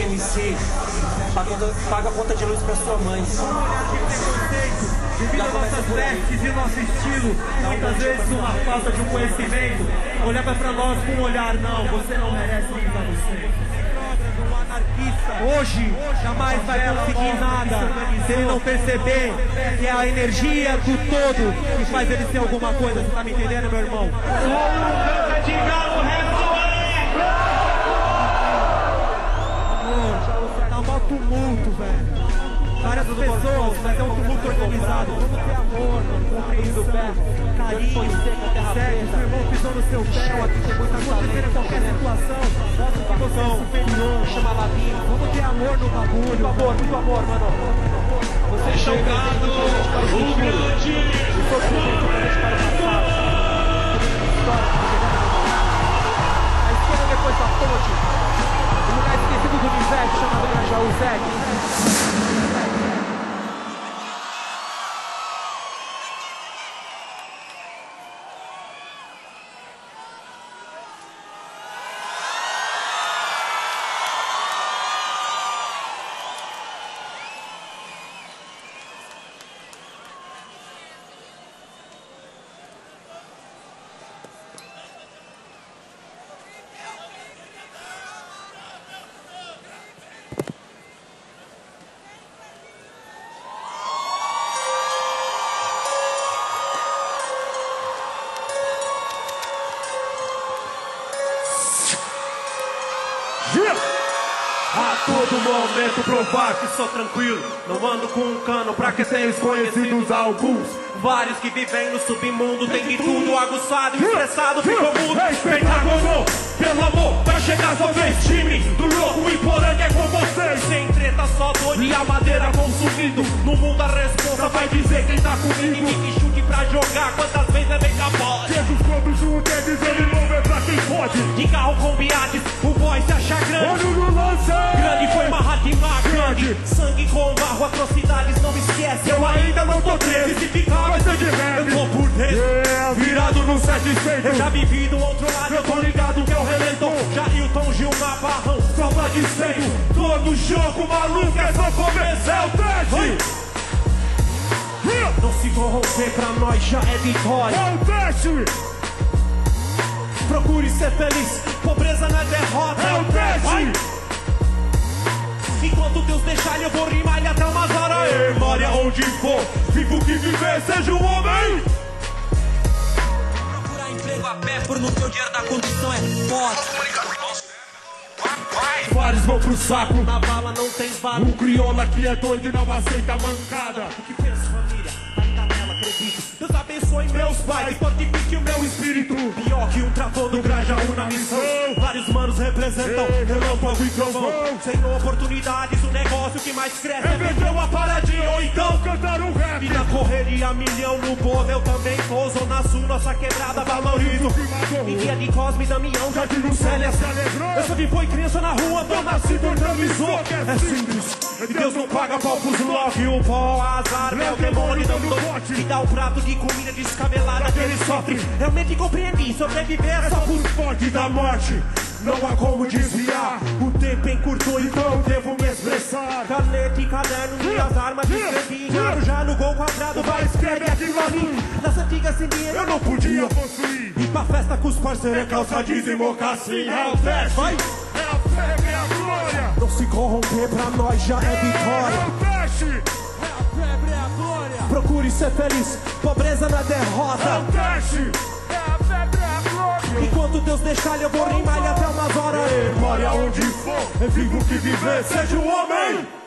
MC paga, paga a conta de luz pra sua mãe. Devido às nossas vestes e nosso estilo, muitas vezes uma falta de um conhecimento, olhava pra nós com um olhar, não, você não merece isso a você. Hoje jamais vai conseguir nada se ele não perceber que é a energia do todo que faz ele ser alguma coisa. Você tá me entendendo, meu irmão? Tá um maior tumulto, velho. Várias pessoas, mas é um tumulto organizado. Vamos ter amor, compreendo, pé, carinho, sério, seu irmão pisou no seu pé, acontecer em qualquer situação, mostra que você é superior, chama Ladinho. Vamos ter amor no bagulho. Muito amor, muito amor, mano. Você Jogado, o grande e sofrimento que a gente vai passar. A esquerda depois da ponte. O lugar esquecido do universo chama Dona Jaú Zé. Todo momento provar que sou tranquilo. Não ando com um cano pra que tenho conhecidos alguns. Vários que vivem no submundo, tem de tudo aguçado e estressado, ficou mudo. Pentágono, pelo amor, vai chegar sua vez. Time do louco e poranga é com vocês. Sem treta, só dor e a madeira consumindo. No mundo a resposta vai dizer quem tá comigo. E que pra jogar, quantas vezes é bem capaz. Jesus quando junto é dizer novo é pra quem pode. De carro com biates, o boy se acha grande. Olho no lance! Grande foi Mahatma Gandhi. Sangue com barro, atrocidades, não esquece. Eu ainda não tô 13, se ficar vai ser de rap. Eu tô por dentro, virado no 700. Eu já vivi do outro lado, eu tô ligado que é o relento. Jailton, Gilmar, Barrão, salva de centro. Todo jogo maluco é só começar o teste. Não se corromper pra nós já é vitória. É o teste. Procure ser feliz, pobreza não é derrota. É o teste. Enquanto Deus deixar, eu vou rimar ele até umas horas. Ei, Mora onde for, vivo que viver, seja um homem. Procurar emprego a pé por não ter o dinheiro da condição é foda. Vários vão pro saco, na bala não tem bala. Um crioula que é doido e não aceita mancada. O que pensa, Deus abençoe meus pais, fortifique o meu espírito. Pior que um trator do Grajaú na missão. Vários manos representam relâmpago e trovão. Sem oportunidades, o negócio que mais cresce é vender uma paradinha ou então cantar um rap. E na correria, milhão no bolo, eu também tô. Zona Sul, nossa quebrada, valorizo. Em dia de Cosme, Damião, Jardim do Célia. Eu só vi foi criança na rua, tô nascido organizou. É simples, e Deus não paga pau pros love. O pó, azar, é o demônio dando bote. Que dá o prato de comida descabelada que ele sofre. Realmente compreendi, sobreviver é só por forte da morte. Não há como desviar, o tempo encurtou, então devo me expressar. Caneta e caderno, minhas armas escrevinhas. Já no gol quadrado, vai escreve aquilo ali. Nas antigas sem dinheiro, eu não podia possuir. Ir pra festa com os parceiros é calça jeans e mocassim. É o teste, vai. É glória. Não se corromper pra nós já é vitória. É o teste. É a febre, é a glória. Procure ser feliz, pobreza na derrota. É o teste. É a febre, é a glória. Enquanto Deus deixar, eu vou rimar ele até umas horas. Ei, more aonde for, é vivo que viver, seja um homem.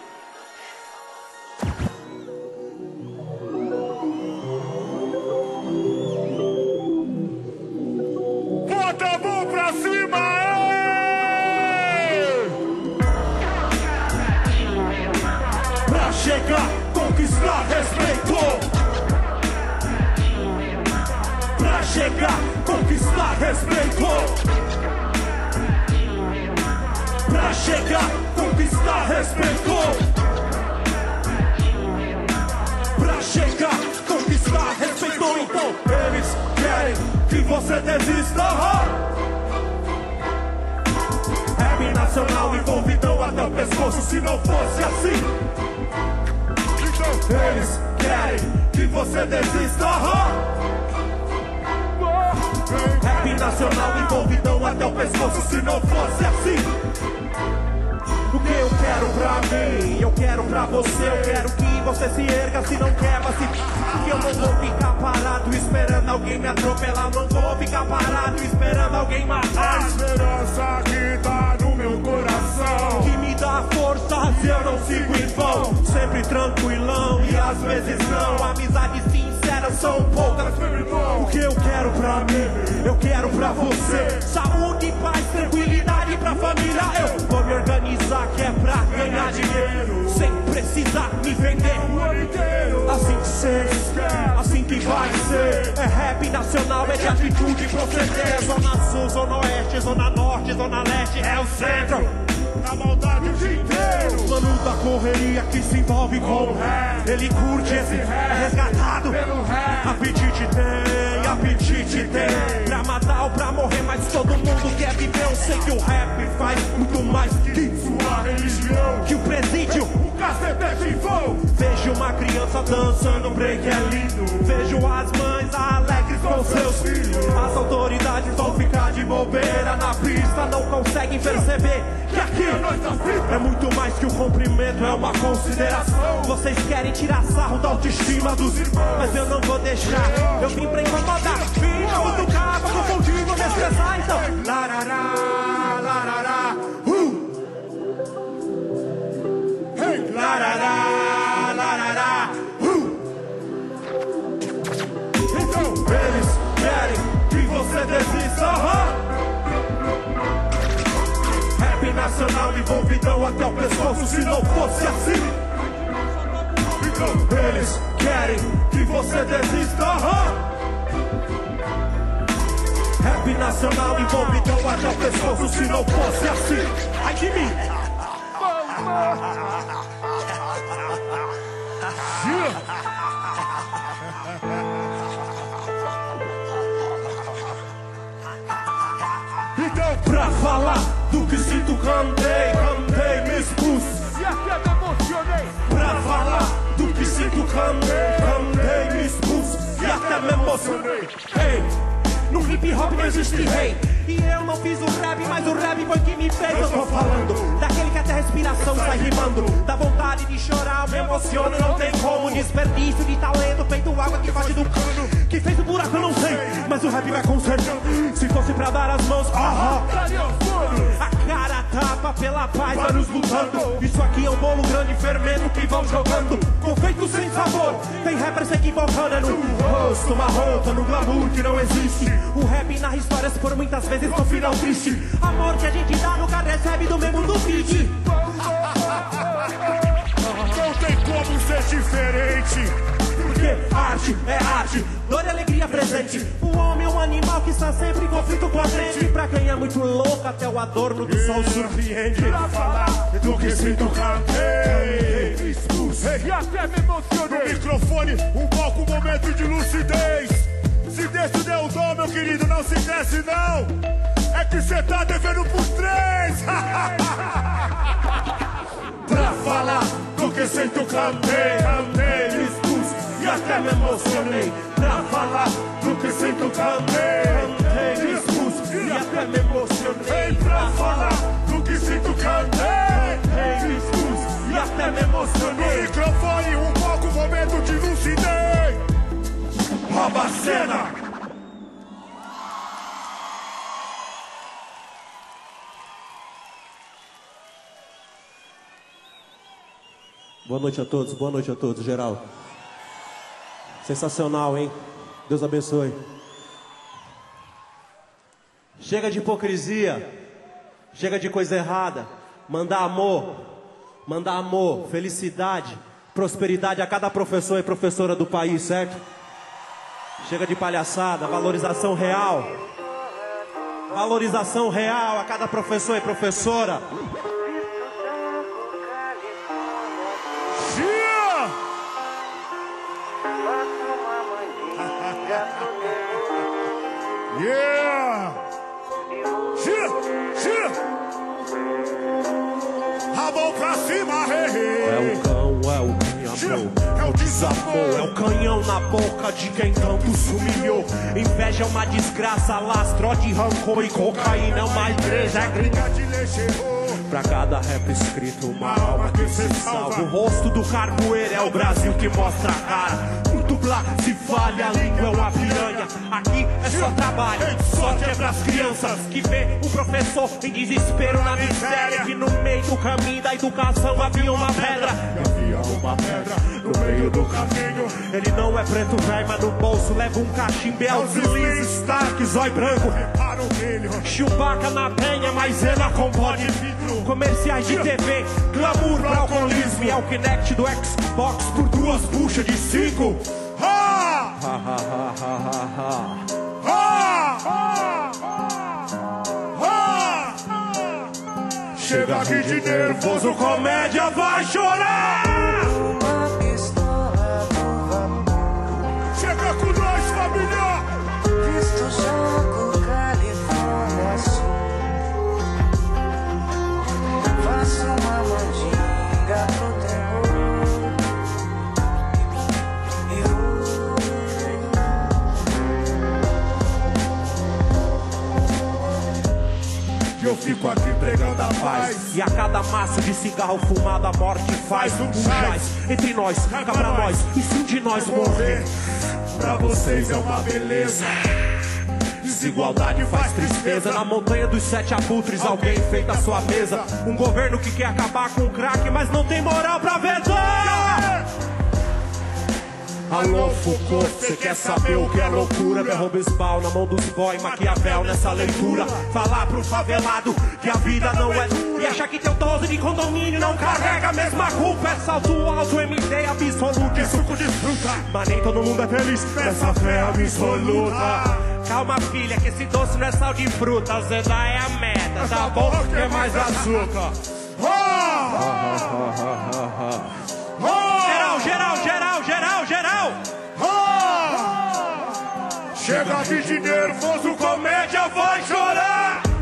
Respeito. Pra chegar, conquistar respeito. Pra chegar, conquistar respeito. Então eles querem que você desista. Rap nacional envolvidão até o pescoço se não fosse assim. Eles querem que você desista. Rap nacional envolvidão até o pescoço se não fosse assim. O que eu quero pra mim, eu quero pra você, eu quero que você se erga se não quebra, se que eu não vou ficar parado esperando alguém me atropelar, não vou ficar parado esperando alguém A matar. esperança que tá no meu coração. Que me dá força se eu não sigo em vão, sempre tranquilão e às vezes não. Amizades sinceras são poucas. O que eu quero pra mim, eu quero pra você. Saúde, paz, tranquilidade pra família. Eu vou me organizar que é pra ganhar dinheiro, sem precisar me vender. O ano inteiro. Assim que ser, assim que vai ser. É rap nacional, é de atitude proceder. Zona Sul, Zona Oeste, Zona Norte, Zona Leste, é o centro. Na maldade o dia inteiro. Mano da correria que se envolve com o rap. Ele curte esse rap, é resgatado Pelo rap. Apetite tem, apetite tem. Pra matar ou pra morrer, mas todo mundo quer viver. Eu sei que o rap faz muito mais que Sua religião. que o presídio. O cacetete em voo. Vejo uma criança dançando break, é lindo. Vejo as mães alegres com seus filhos. As autoridades vão ficar de bobeira na pista. Não conseguem perceber que aqui é muito mais que um cumprimento, é uma consideração. Vocês querem tirar sarro da autoestima dos irmãos, mas eu não vou deixar. Eu vim pra incomodar. Vim pra cutucar, pra confundir, vou me estressar. Então, larará, larará, uh! Larará, nacional envolvidão até o pescoço. Se não fosse assim, então eles querem que você desista. aham. Rap nacional envolvidão até o pescoço. Se não fosse assim, ai de mim. Então, Pra falar do que sinto, cantei, cantei, me expus. e até me emocionei. Pra falar do que sinto, cantei, cantei, me expus. E até me emocionei. Ei, no hip hop não existe rei. E eu não fiz o rap, mas o rap foi que me fez. Eu tô falando daquele que até a respiração sai rimando. Dá vontade de chorar, me emociono, não tem como. Desperdício de talento, feito água que foge do cano. Quem fez o buraco eu não sei, mas o rap vai consertar. Se fosse pra dar as mãos, aham. A cara tapa pela paz, vários lutando. Isso aqui é um bolo grande fermento que vão jogando. Confeito sem sabor, tem rapper se equivocando. É no rosto marrom, tá no glamour que não existe. O rap narra histórias por muitas vezes com final triste. Amor que a gente dá, nunca recebe do mesmo do feed. Não tem como ser diferente. Porque arte é arte, dor e alegria presente. O homem é um animal que está sempre em conflito com a gente. Pra quem é muito louco, até o adorno do sol surpreende. Pra falar do que sinto, cantei. Expus. E até me emocionei. No microfone, um palco, um momento de lucidez. Se desse deu dom, meu querido, não se desce não. É que cê tá devendo por três. Pra falar do que sinto, cantei, cantei, até me emocionei. Pra falar do que sinto, cantei, expus e até me emocionei. Pra falar do que sinto, cantei. expus e até me No emocionei. microfone, um um momento de lucidez. Rouba a cena! Boa noite a todos, boa noite a todos, geral. Sensacional, hein? Deus abençoe. Chega de hipocrisia, chega de coisa errada. Mandar amor, mandar amor, felicidade, prosperidade a cada professor e professora do país, certo? Chega de palhaçada, valorização real. Valorização real a cada professor e professora. Yeah! A mão pra cima, rei! É o cão, é o minha é o desaforo, é o canhão na boca de quem tanto se humilhou. Inveja é uma desgraça, lastro de rancor e cocaína é uma igreja é gringa de lecheiro. Pra cada rap escrito, uma alma que se salva. O rosto do carvoeiro é o Brasil que mostra a cara. Dublar, se falha, a língua é uma piranha. Aqui é só trabalho, sorte é pras crianças. Que vê o professor em desespero na miséria. Que no meio do caminho da educação havia uma pedra. Havia uma pedra no meio do caminho. Ele não é preto velho, mas no bolso leva um cachimbo. É Zilin Stark, zói branco. Para o milho. Chewbacca na penha, maisena com pó de vidro. Comerciais de TV, glamour pra alcoolismo. E é o Kinect do Xbox por duas buchas de cinco. Chega aqui de nervoso, comédia vai chorar. Chega com nós, família! Visto Jaco, E aqui pregando a paz. E a cada maço de cigarro fumado a morte faz um jaz entre nós, cá pra nós. E se um de nós morrer, Pra vocês é uma beleza. desigualdade faz tristeza. Na montanha dos sete abutres, alguém feita a sua mesa. Um governo que quer acabar com o crack, mas não tem moral pra vedar. Alô, Foucault, você quer saber o que é loucura? Ver Robespal na mão dos boy, Maquiavel nessa leitura. Falar pro favelado que a vida não é dura. E achar que teu 12 de condomínio não carrega a mesma culpa. É salto alto, MD absoluto e suco de fruta. Mas nem todo mundo é feliz nessa fé absoluta. Calma, filha, que esse doce não é sal de fruta. Zeda é a meta, tá bom? Quer mais açúcar? Ha! Ha! Geral, geral, geral, geral, geral! Ha! Chega de nervoso, Comédia vai chorar!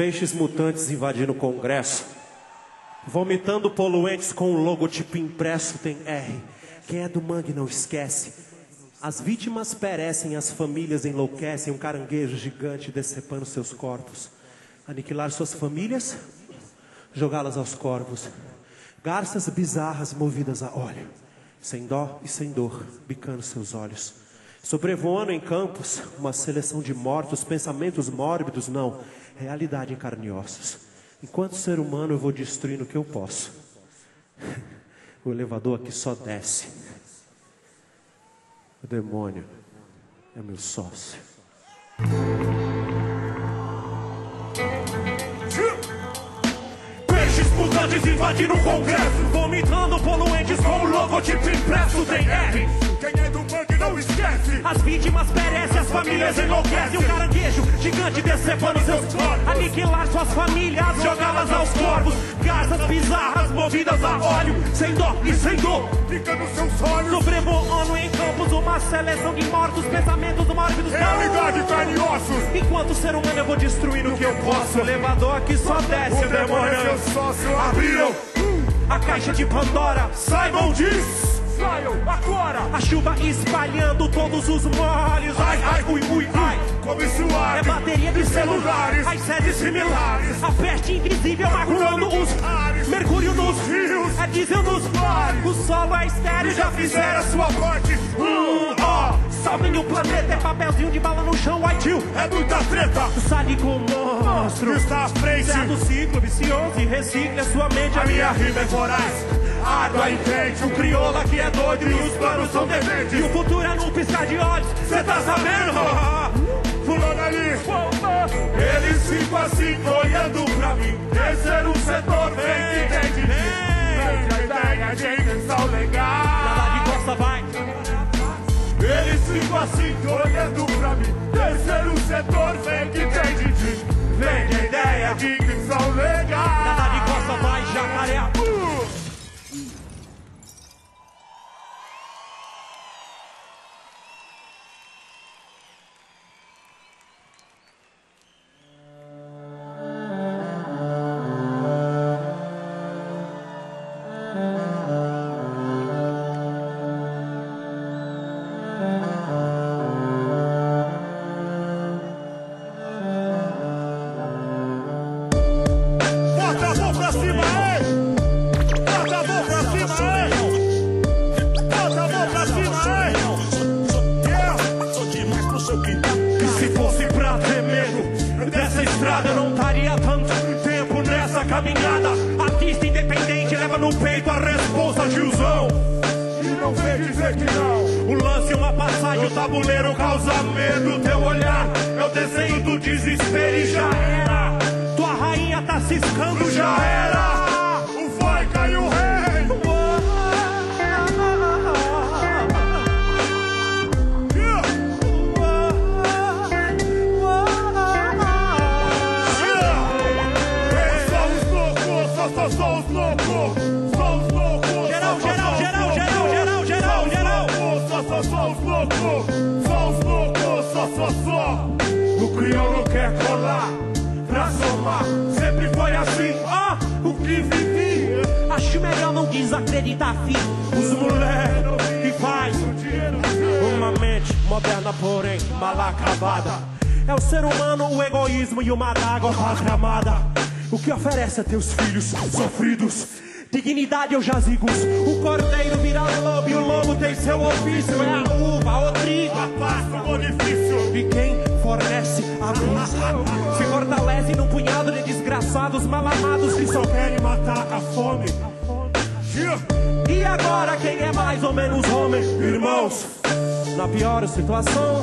Peixes mutantes invadindo o Congresso. Vomitando poluentes com o logotipo impresso tem R. Quem é do mangue não esquece. As vítimas perecem, as famílias enlouquecem. Um caranguejo gigante decepando seus corpos. Aniquilar suas famílias, jogá-las aos corvos. Garças bizarras movidas a óleo. Sem dó e sem dor, bicando seus olhos. Sobrevoando em campos, uma seleção de mortos, pensamentos mórbidos, não, realidade em carne e ossos. Enquanto ser humano, eu vou destruindo o que eu posso. O elevador aqui só desce. O demônio é meu sócio. Invadindo o Congresso, vomitando poluentes com o logotipo impresso tem R. As vítimas perecem, as famílias enlouquecem. Um caranguejo gigante decepando seus corpos. Aniquilar suas famílias, jogá-las aos corvos. Garças bizarras movidas a óleo, sem dó e sem dor. Fica nos seus olhos! Sobrevoando em campos uma seleção de mortos, pensamentos mórbidos. Realidade, carne e ossos! Enquanto ser humano eu vou destruindo o que eu posso. O elevador aqui só desce, O demônio é seu sócio! Abriram a caixa de Pandora. Simon diz. Saiam, a chuva espalhando todos os molhos. Ai, ai, ui, ui, ai. Como isso. É bateria de celulares, as sedes similares. A peste invisível maculando os ares. Mercúrio nos rios. é diesel nos mares. O solo é estéreo, já fizeram a sua parte. Hum, ó, salvem o planeta, é papelzinho de bala no chão, ai tio. É muita treta. Sale com o monstro. Está à frente. Certo ciclo vicioso e recicla sua mente. A minha rima é voraz. Água entende. O crioula que é doido e os planos são deventes. E o futuro é num piscar de olhos, cê tá sabendo? Fulano ali. Eles ficam assim olhando pra mim. Terceiro setor vem que tem de mim. Ideia de invenção legal. Nada de costa vai. Eles ficam assim olhando pra mim. Terceiro setor vem que tem de mim. Vem sofridos? Dignidade ou jazigos? O cordeiro vira lobo e o lobo tem seu ofício. É a uva, o trigo, a pasta, o bonifício. E quem fornece a brisa se fortalece num punhado de desgraçados mal amados que só querem matar a fome. E agora quem é mais ou menos homem? Irmãos, na pior situação,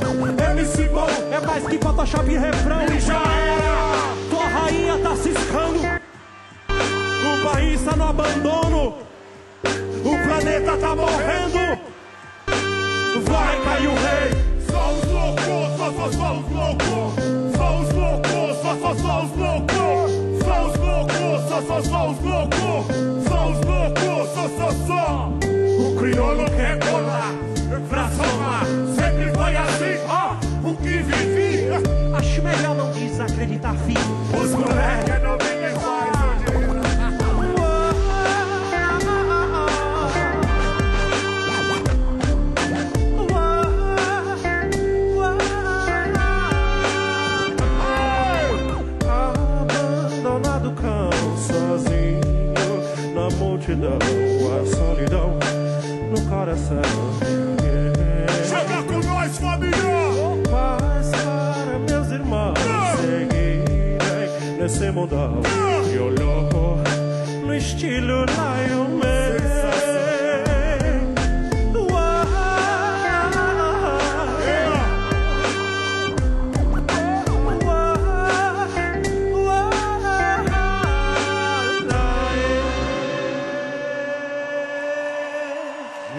MC Bom é mais que Photoshop e refrão e já era. Tua rainha tá ciscando, país no abandono, o planeta tá morrendo. Vai cair o rei. Só os loucos, só, só, só os loucos! Só os loucos, só, só, só os loucos! Só os loucos, só, só, só os loucos! Só os loucos, só, só, só! O crioulo quer colar seguirem nesse mundão que olhou no estilo Lion Man.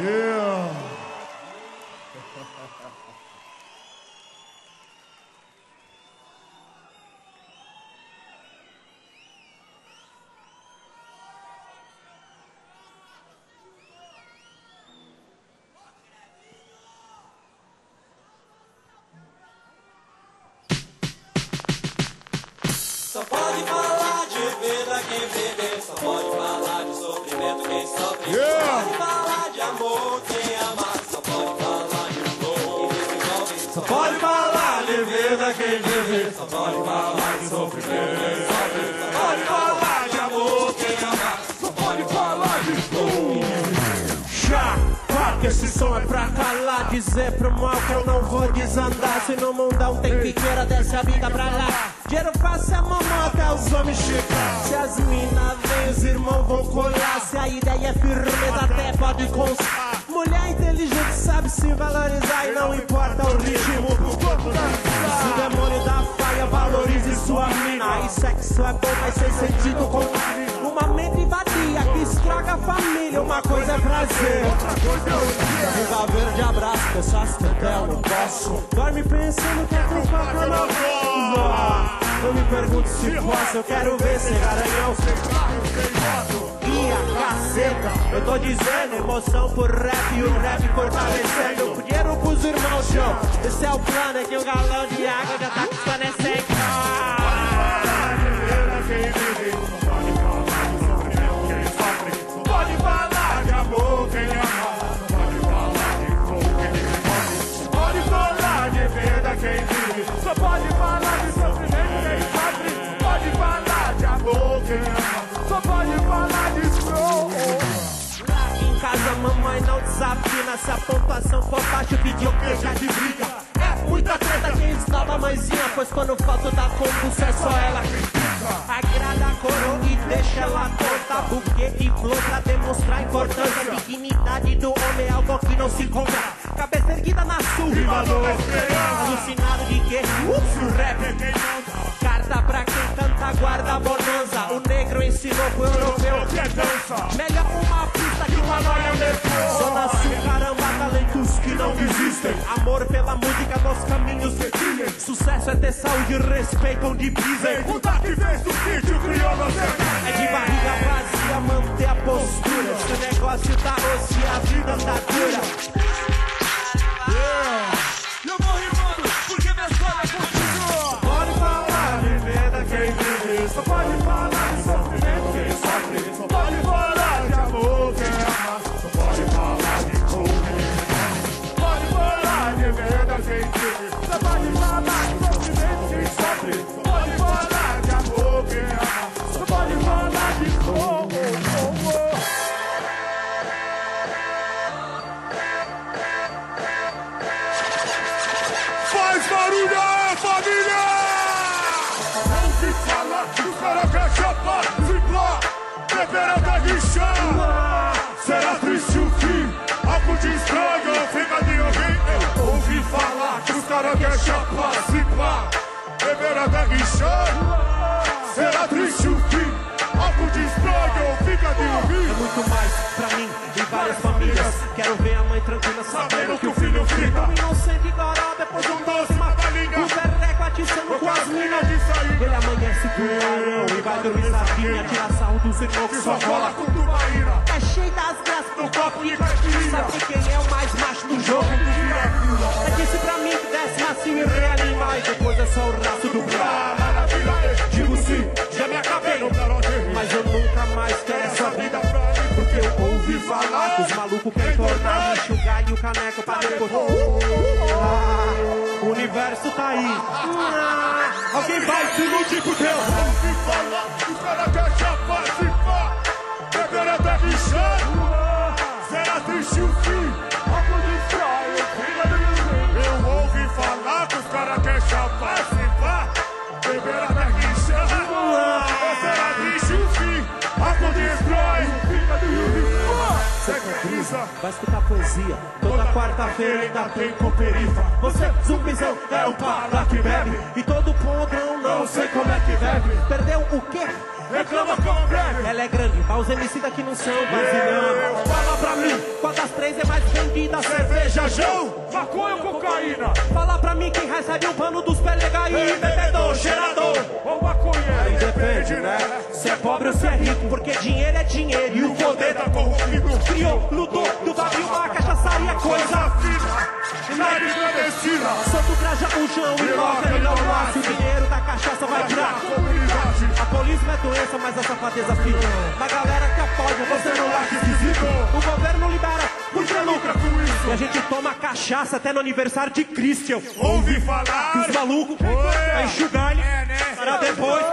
Yeah! Esse som é pra calar, dizer pro mal que eu não vou desandar. Se no mundão tem piqueira, desce a vida pra lá. Dinheiro é mamão até os homens chegar. Se as minas vêm, os irmãos vão colar. Se a ideia é firmeza, até pode constar. Mulher inteligente sabe se valorizar e não importa o ritmo corpo. Se o demônio da falha valorize sua mina. E sexo é bom, mas sem sentido com uma mente vadia que estraga a família. Uma coisa é prazer, outra coisa é Viva verde abraço, pensasse até eu não posso. Dorme pensando que é culpa que eu não posso. Não me pergunte se posso, eu quero ver ser garanhão. E a caceta, eu tô dizendo, emoção por rap e o rap fortalecendo. O dinheiro pros irmãos, show. Esse é o plano, é que um galão de água já tá desvanecendo. Pode pode falar de sofrimento quem sofre. Pode falar de amor só pode falar de. Lá em casa, mamãe não desafina. Se a pontuação for baixa, o videoclipe já de briga. É muita treta quem estava a mãezinha, pois quando falta da condução é só ela que. Agrada a coroa e deixa ela torta. Buquê e flor pra demonstrar a importância. A dignidade do homem é algo que não se compra. Cabeça erguida na sul. Alucinado de que? Ups, o rap é quem manda. Carta pra quem canta, guarda a bonança. O negro ensinou pro europeu que é dança. Melhor uma pista depois. Zona Sul, caramba, talentos que não desistem. Amor pela música nos caminhos trilhem. Sucesso é ter saúde respeito onde pisem. O que fez do sítio criou você. É de barriga vazia manter a postura. Se o negócio tá osso e a vida tá dura. Eu falar, que os caras querem chapar, triplar, beber até guichar. Será triste o fim, algo de estranho, fica de É alguém. muito mais pra mim e várias famílias. Quero ver a mãe tranquila sabendo que o filho frita. Um inocente goró depois de um doce matalinha. O verreco atiçando com as minas de sair. Ele amanhece com anão e vai dormir sapinha. Tira sarro dos irmãos que só rola com tubaína. É cheio das graças do copo de caipirinha. Sabe quem é o mais macho do jogo? É disse pra mim desce e reanima. E depois é só o raço do prato. Digo sim, já me acabei. Mas eu nunca mais quero essa vida. Porque eu ouvi falar que os malucos querem tornar bicho, galho e o caneco pra depois. Ah, o universo tá aí. Ah, alguém vai se iludir por Deus. Ouvi falar, os caras querem chapar, tripar, beber até guichar. Será triste o fim, querem brisa, Vai escutar poesia. Toda quarta-feira ainda tem comperifa. Você, zumbizão, é o pala que bebe. E todo podrão não sei como é que bebe. Perdeu o quê? reclama com breve. Ela é grande, mas os MC daqui não são brasileiros. Fala pra mim, qual das três é mais vendida? Cerveja, João? Maconha ou cocaína? Fala pra mim quem recebe o pano dos PLH e bebedor, cheirador. Ou maconheiro? Aí depende, né? Se é pobre ou se é rico, porque dinheiro é dinheiro e o poder tá corrompido. criou, lutou, do barril uma cachaçaria, coisa fina, nave clandestina. Santo Graja, o João e Loca, ele não nasce. O dinheiro da cachaça vai pra Comunidade, A polícia é doença, mas a safadeza fica. Na galera que apoia, você não acha esquisito. O governo libera, porque lucra com isso. E a gente toma cachaça até no aniversário de Christian. ouvi falar. Os malucos, a enxugar ele, É, né? para depois.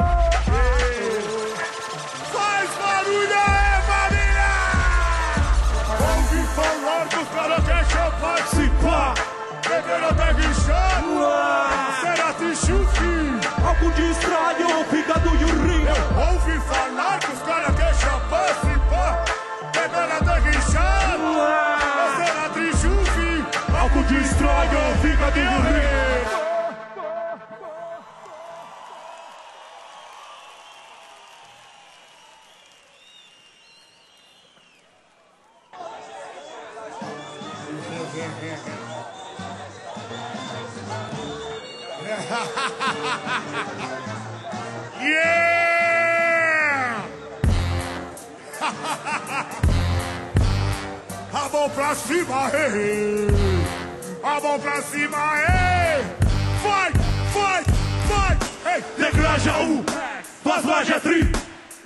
Yeah! A mão pra cima, hey. A mão pra cima, hey. Vai, vai, vai, hey. Degranja U, faz loja tri.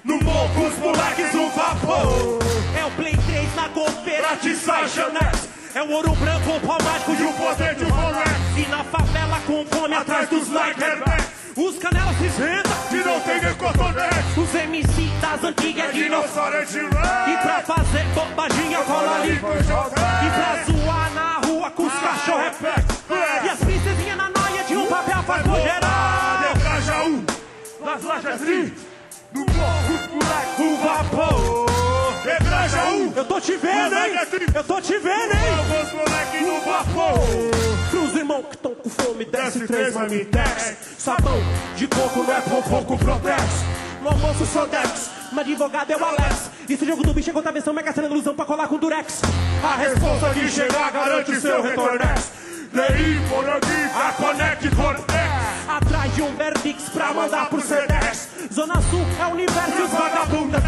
No morro os moleques um vapor. É o Play 3 na cooperativa Janex. É o ouro branco, o pau mágico e o poder de um. E na favela com fome atrás dos Nikerbacks. Os canelas cinzenta Que cotonete. Os MC das antigas de não Dinossauro é de E pra fazer bobaginha cola ali E pra zoar na rua com os cachorros é pé E as princesinhas na noia de um papel pra Degraja um, nas lojas tri. No os moleques, O vapor um. Eu tô te vendo, hein? Eu tô te vendo, hein? Os moleques no vapor. Pros irmãos que tão com fome, desce três mamitex Sabão de coco não é por pouco protex No almoço sou Dex, no advogado é o Alex. E se o jogo do bicho é contravenção, mega cena ilusão pra colar com durex. A resposta de chegar garante seu retornex DI, Morandi, A Connect Cortex Atrás de um Verdix pra mandar pro Sedex Zona Sul é o universo e os vagabundas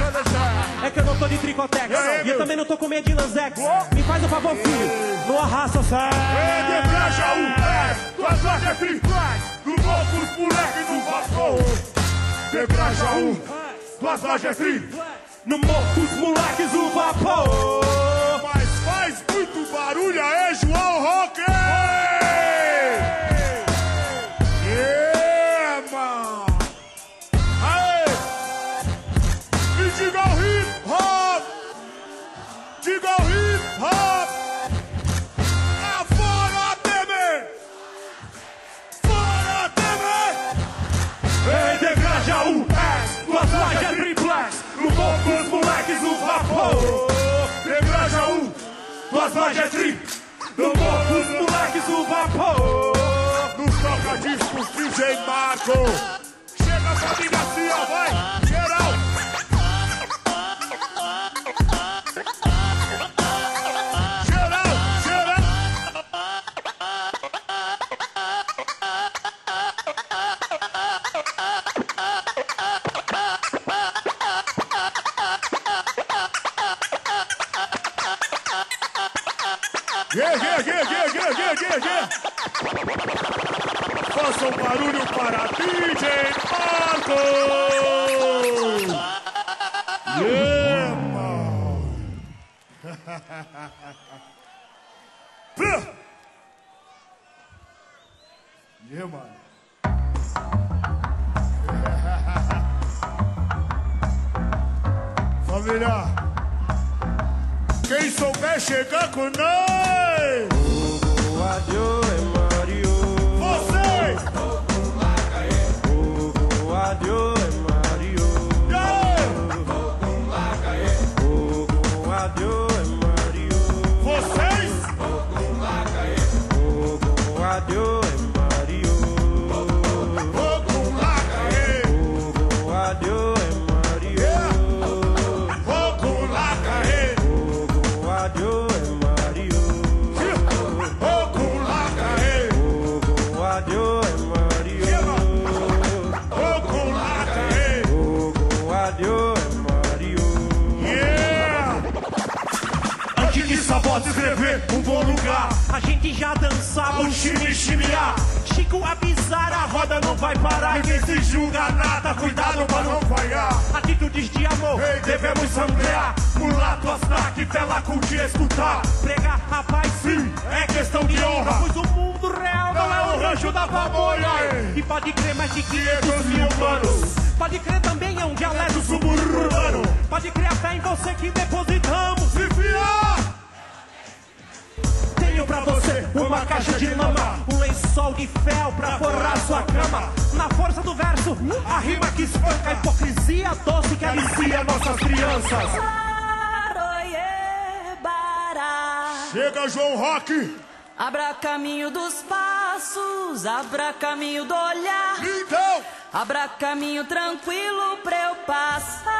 É que eu não tô de tricotex E eu também não tô com medo de lanzex. Me faz um favor, filho. Não arrasta o É, um, céu é, tuas lojas tri. No morro, os moleques no vapor. Degraja um, tuas lojas tri. No morro os moleques o vapor. Mas faz muito barulho aí, João Roque! O vapor Degraja um! Duas lojas tri No morro os moleques o vapor Nos toca discos DJ Marco. Chega família assim, Yeah, yeah, yeah, yeah, yeah, yeah, yeah. Faça um barulho para DJ Marco! Yeah, man! yeah, man. Família, quem souber chegar com nós! Pode crer mais de 500 mil humanos Pode crer também é um dialeto suburbano Pode crer a fé em você que depositamos! Tenho pra você uma caixa de lama, um lençol de fel pra forrar sua cama. Na força do verso, a rima que espanca a hipocrisia doce que alicia nossas crianças. Chega, João Rock! Abra caminho dos passos, abra caminho do olhar. Então, Abra caminho tranquilo pra eu passar.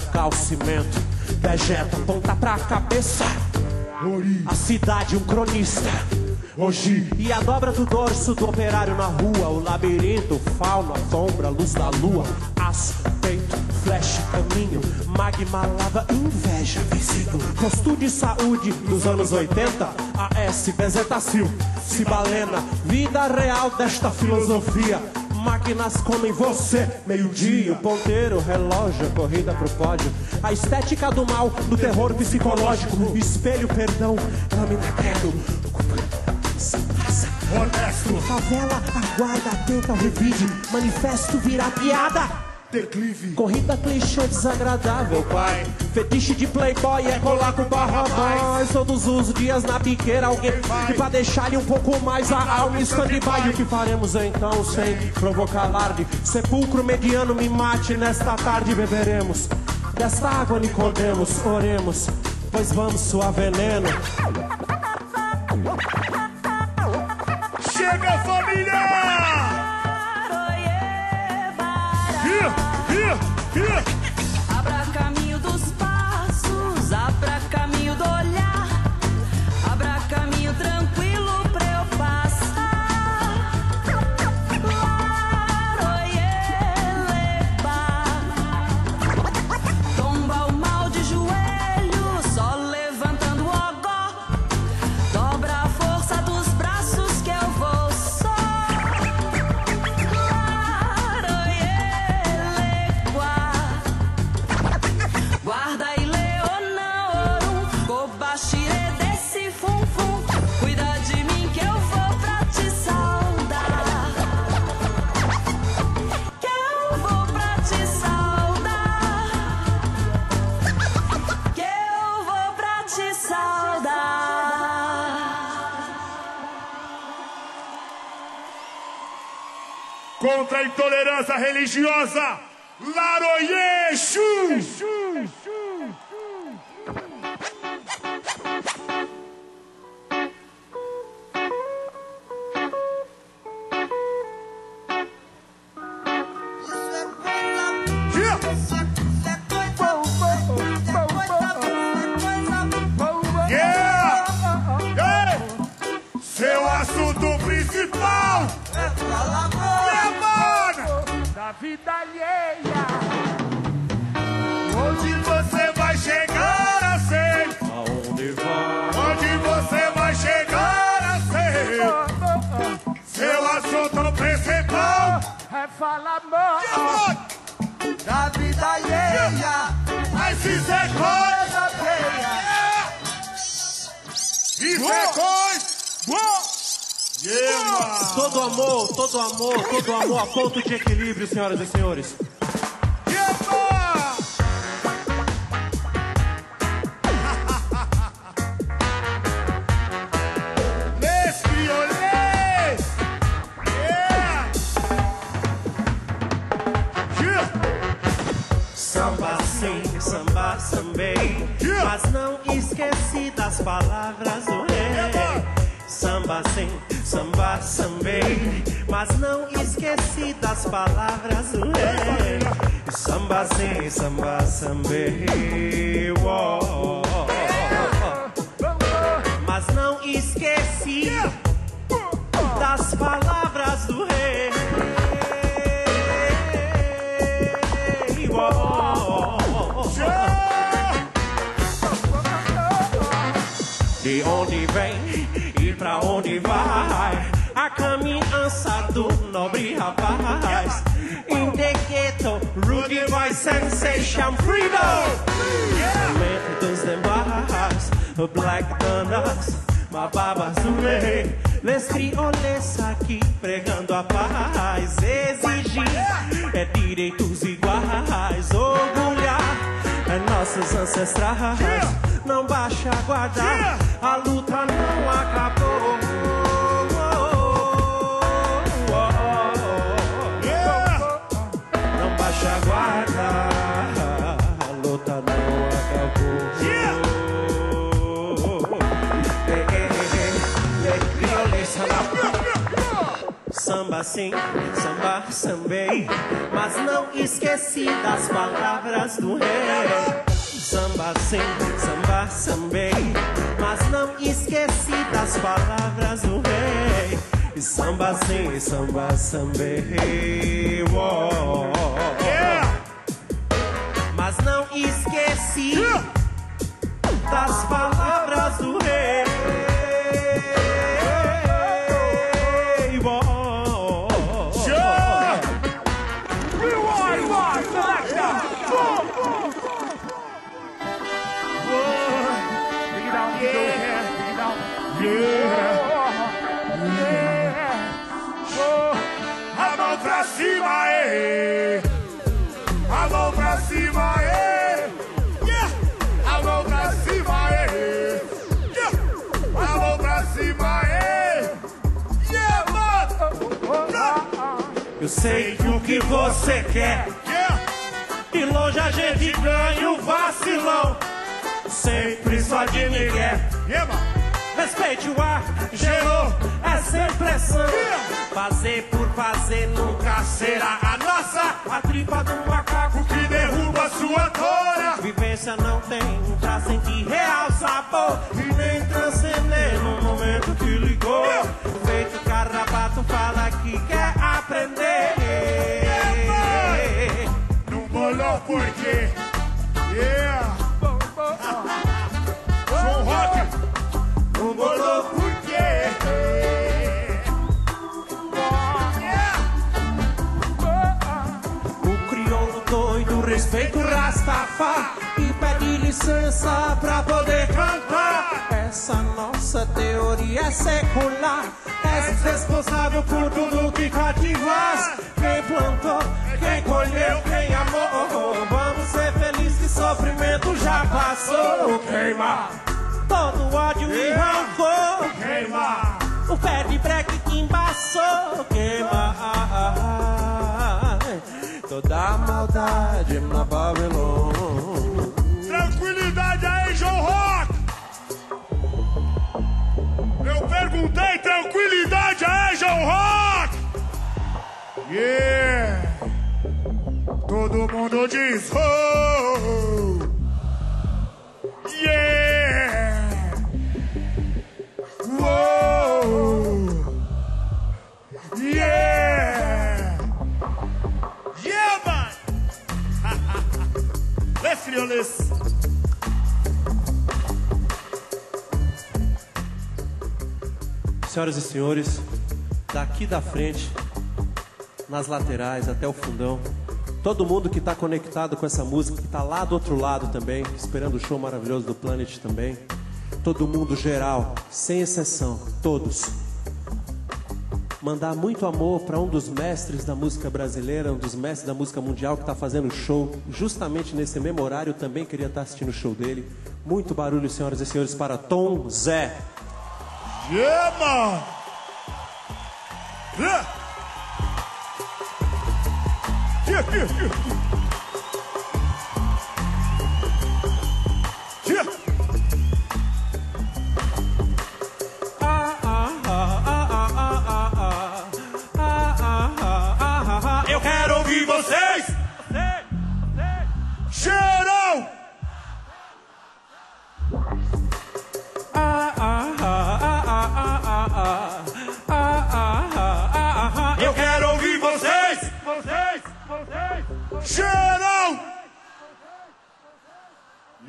Cal, cimento. Vegeta, ponta pra cabeça. A cidade, um cronista. hoje, E a dobra do dorso do operário na rua. O labirinto, fauna, sombra, luz da lua. Aço, peito, flash, caminho. Magma, lava, inveja, visível. Posto de saúde dos anos 80. AS, bezetacil, cibalena. Vida real desta filosofia. Máquinas comem você, meio-dia, o ponteiro, relógio, corrida pro pódio. A estética do mal, do terror psicológico, espelho, perdão, lâmina, credo. honesto, Favela, aguarda, atenta ao revide. Manifesto vira piada. declive, Corrida clichê desagradável, pai. Fetiche de playboy é colar com barra mais. Todos os dias na biqueira alguém. E pra deixar-lhe um pouco mais a alma stand-by. O que faremos então sem provocar alarde? Sepulcro mediano me mate nesta tarde beberemos. Desta água Nicodemos, oremos. Pois vamos suar veneno. chega família! Religiosa, alheia, Mas isso é coisa feia. Isso é coisa Yeah! Todo amor, todo amor, todo amor a ponto de equilíbrio, senhoras e senhores. Das palavras do rei. Samba sim, samba sambei, mas não esqueci das palavras do rei. Samba sim, samba sambei, uó. mas não esqueci das palavras do rei. Uó. De onde vem e pra onde vai? A caminhança do nobre rapaz. In the ghetto, Rudy Boy Sensation Freedom! Somente dos demais, Black Danas Mababa Zule. Les crioles aqui pregando a paz. Exigir é direitos iguais. Orgulhar nossos ancestrais. Não baixa a guarda, a luta não acabou. Samba sim, samba sambei, mas não esqueci das palavras do rei. Samba sim, samba sambei, mas não esqueci das palavras do rei. E samba sim, samba sambei, uó. mas não esqueci das palavras do rei. Eu sei que o que você quer, de longe a gente ganha o vacilão. Sempre só de mano! Respeite o ar, gelou, é sem pressão. Fazer por fazer nunca será a nossa. A tripa do macaco Que derruba sua tora! Vivência não tem pra sentir real sabor E nem transcender no momento que ligou Feito carrapato fala que quer aprender Não bolou por quê? Yeah! João Rock! Não bolou por quê? O crioulo doido respeita o Rastafá E pede licença pra poder cantar Essa nossa teoria é secular És responsável por tudo que cativas Quem plantou, quem colheu, quem amou. Vamos ser felizes que sofrimento já passou. Queima. Todo ódio e rancor. Queima! o pé de breque que embaçou. Queima. Toda maldade na Babilônia. Tranquilidade aí, João Rock! Eu perguntei Yeah! Todo mundo diz oh! Yeah! Whoa! Yeah! Yeah, man! Let's crioules! Senhoras e senhores, daqui da frente, nas laterais até o fundão, todo mundo que está conectado com essa música, que está lá do outro lado também, esperando o show maravilhoso do Planet também, todo mundo geral, sem exceção, todos. Mandar muito amor para um dos mestres da música brasileira, um dos mestres da música mundial que está fazendo show justamente nesse mesmo horário. Também queria estar assistindo o show dele. Muito barulho, senhoras e senhores, para Tom Zé. Yeah, man! Yeah, yeah, yeah! Yeah!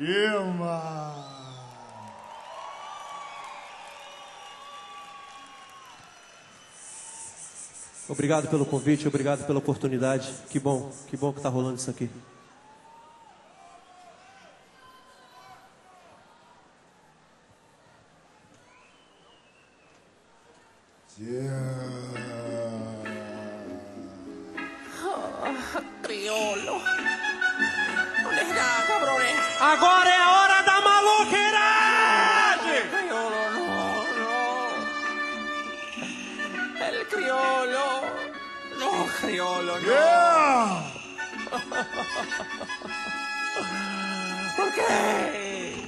Yeah, man! Obrigado pelo convite, obrigado pela oportunidade. Que bom, que bom que tá rolando isso aqui. Criolo. Agora é a hora da maloqueiragem! Criolo, no, no. El criolo. No, criolo, no. Yeah! ¿Por qué?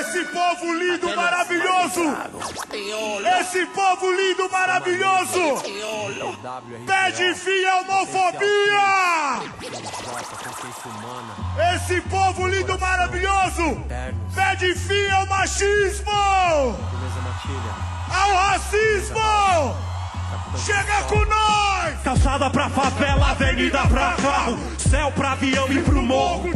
Esse povo lindo, maravilhoso! Esse povo lindo, maravilhoso! Pede fim à homofobia! Esse povo lindo, maravilhoso! Pede fim ao machismo! Ao racismo! Chega com nós! Calçada pra favela, avenida pra carro, céu pra avião e pro morro.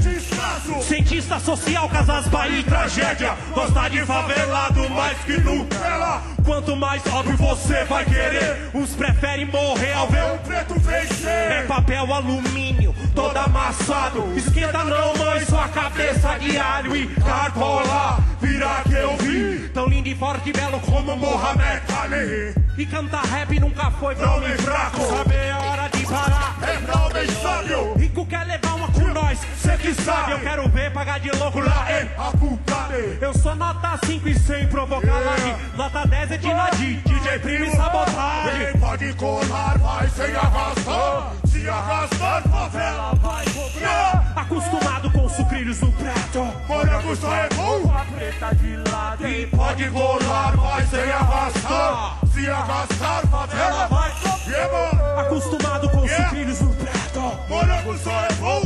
Espaço! Cientista social, casas, Bahia e tragédia. Gosta de favelado mais que Nutella. Quanto mais óbvio você vai querer, uns preferem morrer ao ver O preto vencer! É papel alumínio, todo amassado. Esquenta não, mãe, sua cabeça de alho e cartola. Vira que eu vi, tão lindo e forte e belo como Mohamed Ali. E cantar rap nunca foi pra homem fraco. Saber a hora de parar. É pra homem sábio! Rico quer levar que sabe. Eu quero ver pagar de louco lá em A puta me- eu sou nota 5 e sem provocar lag. Nota 10 é de Nadir, DJ Primo. E sabotagem. Quem pode colar vai sem arrastar Se arrastar, favela vai cobrar Acostumado com sucrilhos no prato. Morango só é bom A preta de lado Quem pode colar vai sem arrastar Se arrastar, favela vai cobrar. Acostumado com sucrilhos no prato. Morango só é bom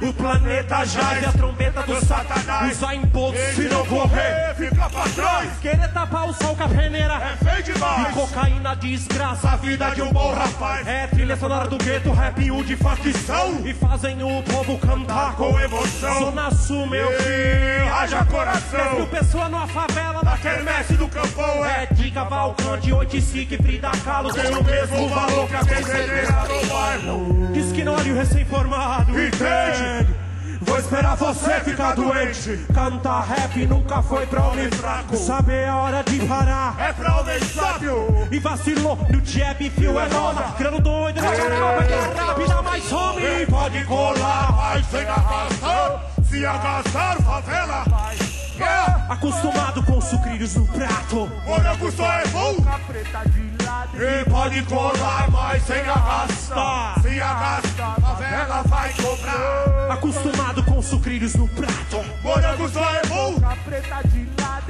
O planeta jaz e a trombeta do satanás. Usar imposto se não correr. Pra trás Querer tapar o sol com a peneira. É feio E demais cocaína desgraça a vida de um bom rapaz. É trilha sonora do gueto, rap U de facção. E fazem o povo cantar com emoção. Zona Sul, meu filho. Haja coração. 10 mil pessoas numa favela na quermesse do campão. É de Cavalcante, Oiticique, Frida Kahlo. Tem o mesmo valor que a terceira no bairro. Diz que não olha o recém-formado. Entende? Vou esperar você ficar doente. Cantar rap nunca foi pra homem fraco. Saber a hora de parar. É pra homem sábio E vacilou no jab, fio é nova. Criando doido na caramba, que é rápida, mas some. Quem pode colar vai sem arrastar Se arrastar, favela yeah. Acostumado com sucrilhos no prato. Morango só é bom E pode colar, mas sem arrastar Se arrastar, a favela vai cobrar Acostumado com sucrilhos no prato. Morango só é bom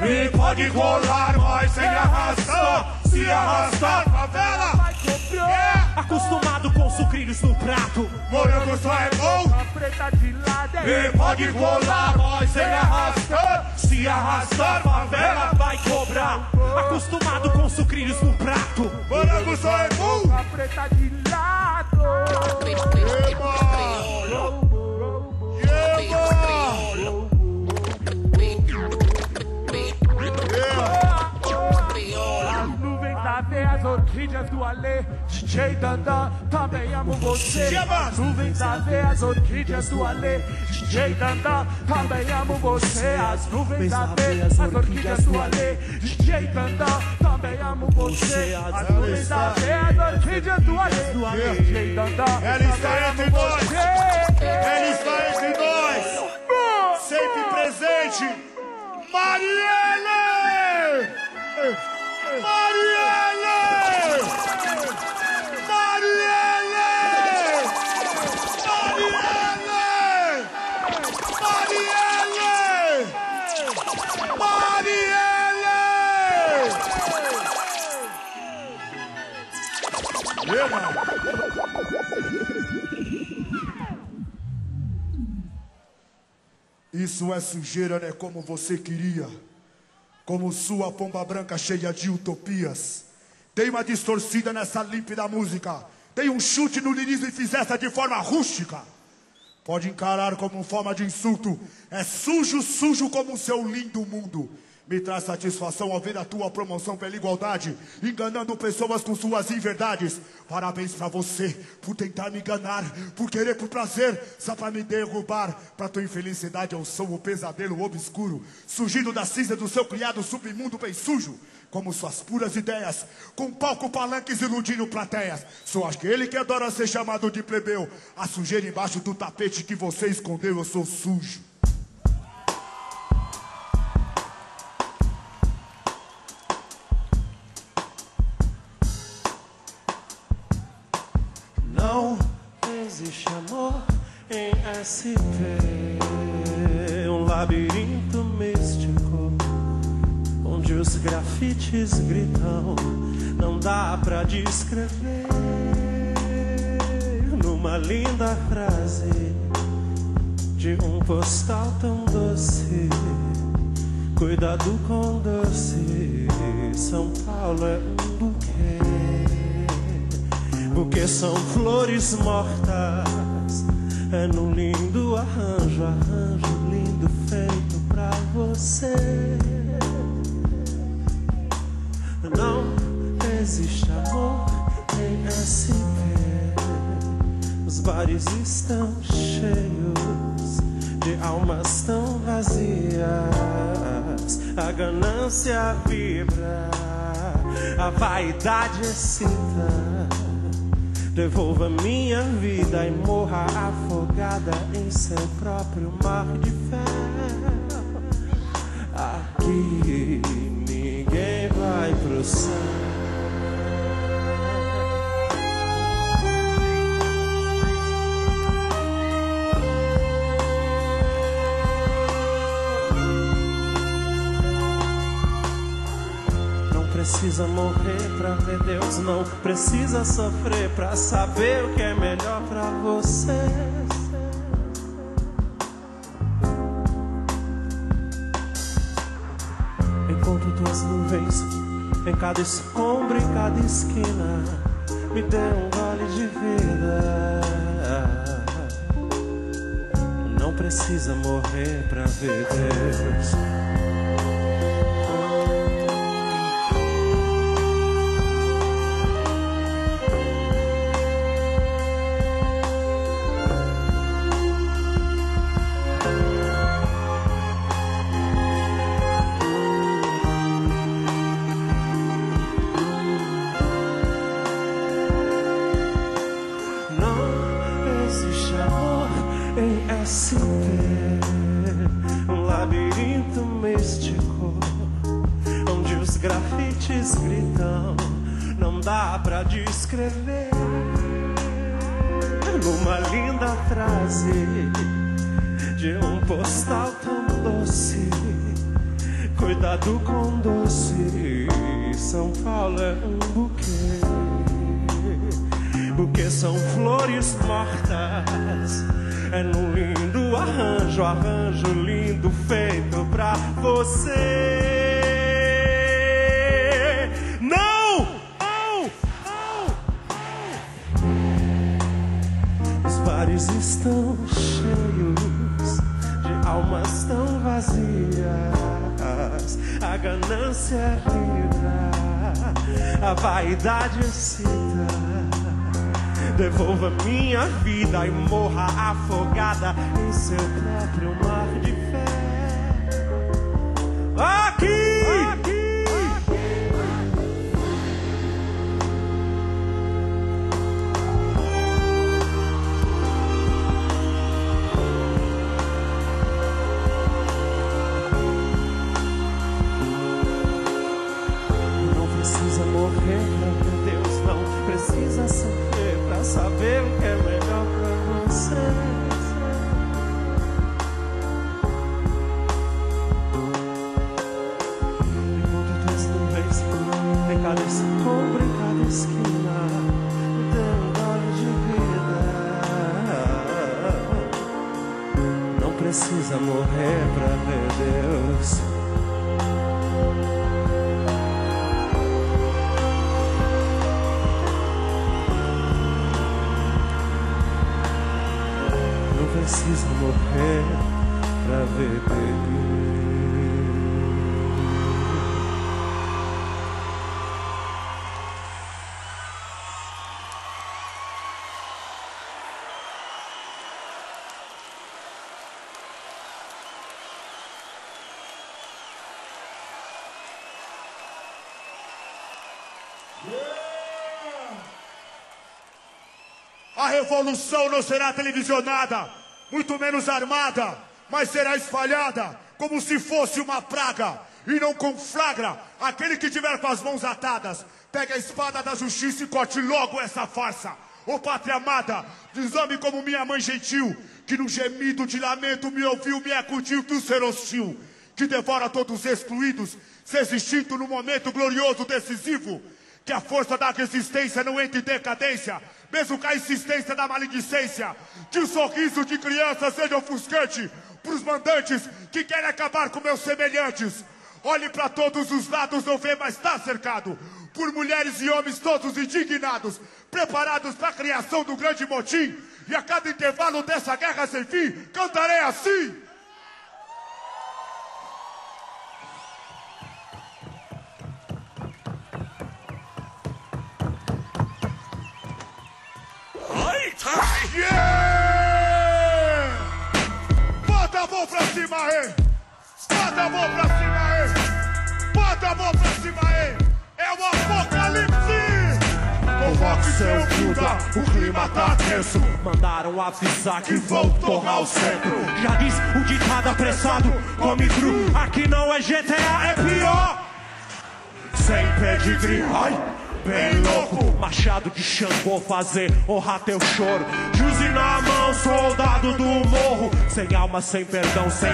E pode colar, mas sem arrastar Se arrastar, a favela. Vai cobrar Acostumado com sucrilhos no prato. Morango só é bom. E pode colar, mas sem arrastar Se arrastar, favela. Vai cobrar. Acostumado com sucrilhos no prato. Morango só é bom. As vê as orquídeas do Alê DJ Dandan, também amo você! As nuvens da vê as orquídeas do Alê DJ Dandan, também amo você. As nuvens da vê as orquídeas do Alê DJ Dandan, também amo você. As nuvens da vê as orquídeas do Alê DJ Dandan, entre nós. Você Ela está entre nós. Sempre presente. Marielle! Marielle Isso é sujeira, né? Como você queria. Como sua pomba branca cheia de utopias. Tem uma distorcida nessa límpida música. Tem um chute no lirismo e fiz essa de forma rústica. Pode encarar como forma de insulto. É sujo, sujo como o seu lindo mundo. Me traz satisfação ao ver a tua promoção pela igualdade, enganando pessoas com suas inverdades. Parabéns pra você por tentar me enganar, por querer por prazer, só pra me derrubar. Pra tua infelicidade eu sou o pesadelo obscuro, surgindo da cinza do seu criado submundo bem sujo. Como suas puras ideias, com palco palanques iludindo plateias. Sou aquele que adora ser chamado de plebeu. A sujeira embaixo do tapete que você escondeu, eu sou sujo. Em SP. Um labirinto místico onde os grafites gritam. Não dá pra descrever numa linda frase de um postal tão doce. Cuidado com doce. São Paulo é um buquê. Porque são flores mortas. É num lindo arranjo, arranjo lindo feito pra você. Não existe amor em SP. Os bares estão cheios de almas tão vazias. A ganância vibra, a vaidade excita. Devolva minha vida e morra afogada em seu próprio mar de ferro. Aqui ninguém vai pro céu. Precisa morrer pra ver Deus, não precisa sofrer pra saber o que é melhor pra você. Encontro tuas nuvens em cada escombro, em cada esquina. Me dê um gole de vida. Não precisa morrer pra ver Deus. Pra descrever numa linda frase de um postal tão doce. Cuidado com doce. São Paulo é um buquê. Porque são flores mortas. É num lindo arranjo, arranjo lindo feito pra você. Ganância vibra, a vaidade excita. Devolva minha vida e morra afogada em seu próprio mar de fé. Aqui! A revolução não será televisionada, muito menos armada, mas será espalhada como se fosse uma praga e não conflagra aquele que tiver com as mãos atadas. Pega a espada da justiça e corte logo essa farsa. Ô pátria amada, desame como minha mãe gentil, que no gemido de lamento me ouviu, me acudiu que o ser hostil, que devora todos os excluídos, seja extinto no momento glorioso decisivo, que a força da resistência não entre em decadência, mesmo com a insistência da maledicência, que o sorriso de criança seja ofuscante pros mandantes que querem acabar com meus semelhantes. Olhe para todos os lados, não vê, mas está cercado por mulheres e homens todos indignados, preparados para a criação do grande motim. E a cada intervalo dessa guerra sem fim, cantarei assim. Cima aí! Bota a mão pra cima aí! Bota a mão pra cima aí! É o apocalipse! Convoque seu Buda, o clima tá tenso. Mandaram avisar que vão torrar o centro. Já diz o ditado apressado, come cru. Aqui não é GTA, é pior. Sem pedigree, ai, bem louco. Machado de Xangô fazer honrar teu choro. Juzi na mão, soldado do morro. Sem alma, sem perdão, sem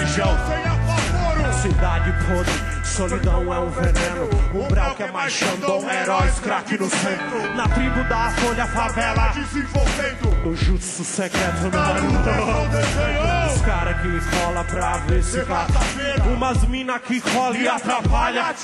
apavoro! Cidade podre, solidão é um veneno. O brau que é mais Xandão, heróis, craque no centro. Na tribo da Folha Favela, Desenvolvendo! no jutsu secreto no não desenhou! Os cara que cola pra ver se cata. Umas mina que cola e atrapalha.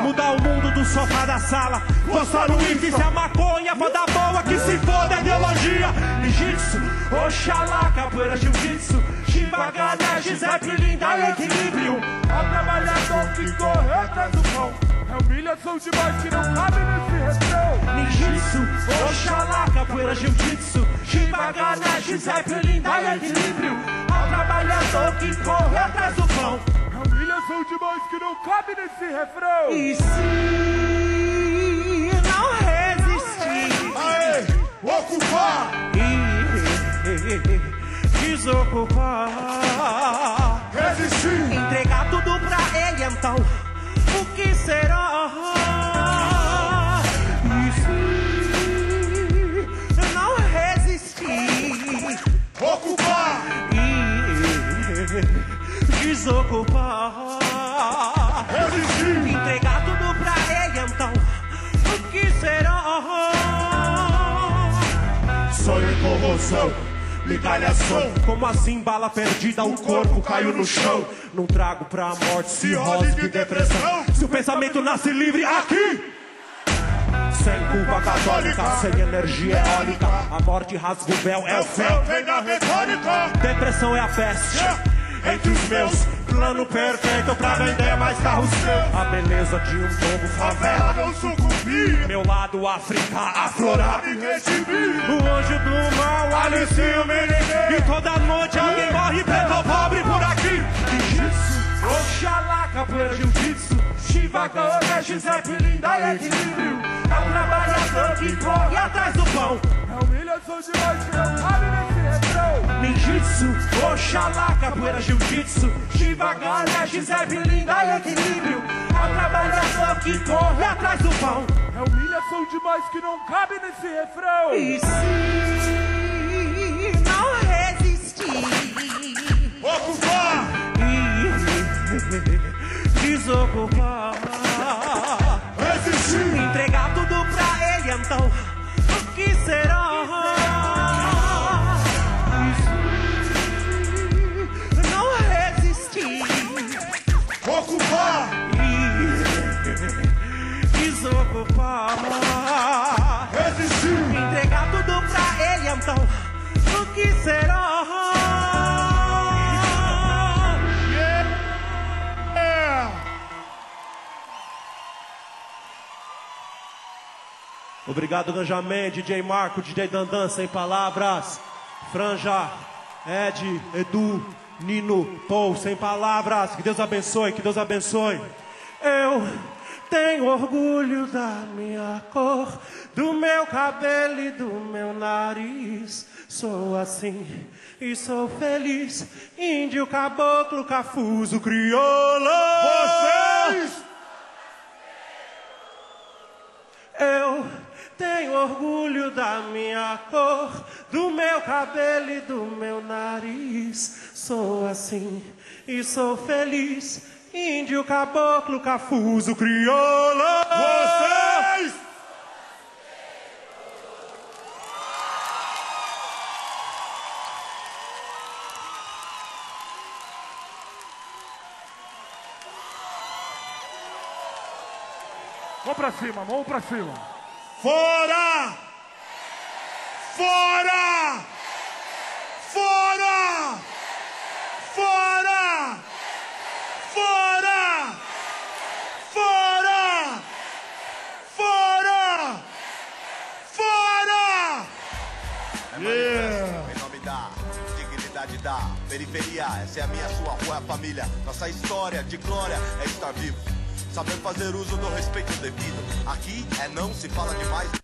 Mudar o mundo do sofá da sala. Postar o índice, a maconha, banda boa que se foda a ideologia. Jiu-jitsu, Oxalá, capoeira, jiu-jitsu. Shibaga, rap, linda e equilíbrio. A trabalhador que corre atrás do pão. É humilhação demais que não cabe nesse refrão. Ninjitsu, Oxalá, capoeira, jiu-jitsu. Shibaga, rap, linda e equilíbrio. A trabalhador que corre atrás do pão. É humilhação demais que não cabe nesse refrão. E se não resistir Aê! Ocupar! e desocupar, Resistir! entregar tudo pra ele, então o que será? E se não resistir Ocupar! e desocupar? Resistir! entregar tudo pra ele, então o que será? Sonho em corrosão, migalhação. Como assim, bala perdida, o corpo caiu no chão. Não trago pra morte, cirrose e depressão. Se o pensamento nasce livre aqui. Sem culpa católica, sem energia eólica. A morte rasga o véu, é o fel. Vem na retórica! Depressão é a peste. Entre os meus, plano perfeito pra vender mais carros seus. A beleza de um novo favela. Ela não sucumbir! Meu lado África aflorar. Me redimir! O anjo do mal alicia o menino E toda noite alguém morre preto ou pobre por aqui Jiu-jitsu, Oxalá, capoeira, jiu-jitsu Shiva, Ganesh, Zeppelin, dá equilíbrio É o trabalhador que corre atrás do pão É humilhação demais que não cabe nesse! Ninjitsu, Oxalá, capoeira, jiu-jitsu Shiva, Ganesh, Zeppelin, dá equilíbrio É o trabalhador que corre atrás do pão É humilhação demais que não cabe nesse refrão! E se não resistir Ocupar! desocupar, Resistir! entregar tudo pra ele, então o que será? Desocupar, Resistir! entregar tudo pra ele, então o que será? Obrigado, Ganjamin, DJ Marco, DJ Dandan, sem palavras. Franja, Ed, Edu, Nino, Paul, sem palavras. Que Deus abençoe, que Deus abençoe. Eu tenho orgulho da minha cor, do meu cabelo e do meu nariz. Sou assim e sou feliz. Índio, caboclo, cafuso, crioulo. Vocês! Eu tenho orgulho da minha cor, do meu cabelo e do meu nariz. Sou assim e sou feliz. Índio, caboclo, cafuso, crioulo. Vocês! Vamos pra cima, vamos pra cima. Fora! Fora! Fora! Fora! Periferia, essa é a minha, sua rua, a família. Nossa história de glória é estar vivo. Saber fazer uso do respeito devido. Aqui é não se fala demais.